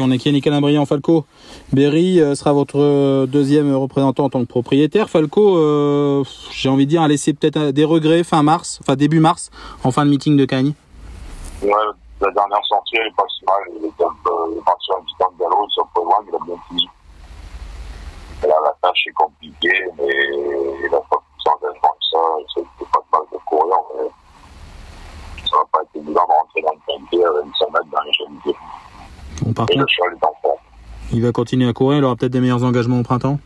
On est Kenny Calabrian Falco. Berry euh, sera votre euh, deuxième représentant en tant que propriétaire. Falco, euh, j'ai envie de dire, a laissé peut-être des regrets fin mars, enfin début mars, en fin de meeting de Cagnes. Ouais, la dernière sortie, elle est pas si mal. Il était un peu, il parti un petit temps de galop, il s'en loin, il a bien fini. Là, la tâche est compliquée, mais il a pas plus d'engagement que ça. C'est pas de mal de courir, mais ça va pas être évident de rentrer dans le quintet avec 100 mètres dans les jeunes Bon, par contre, il va continuer à courir, il aura peut-être des meilleurs engagements au printemps.